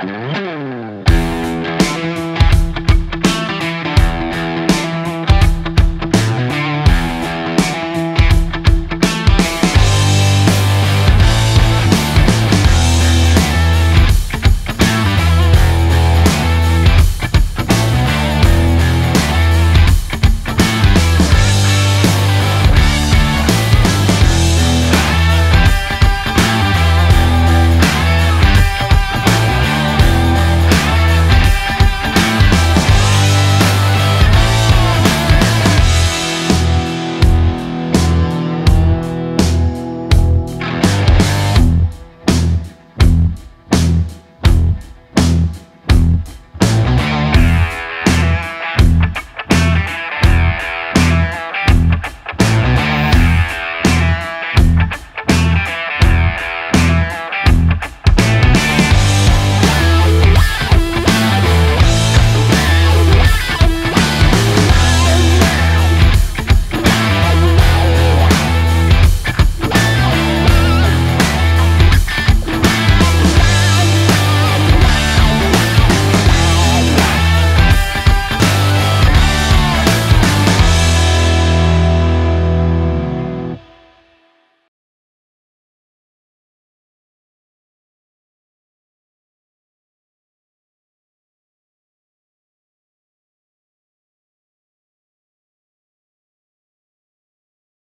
Mm-hmm.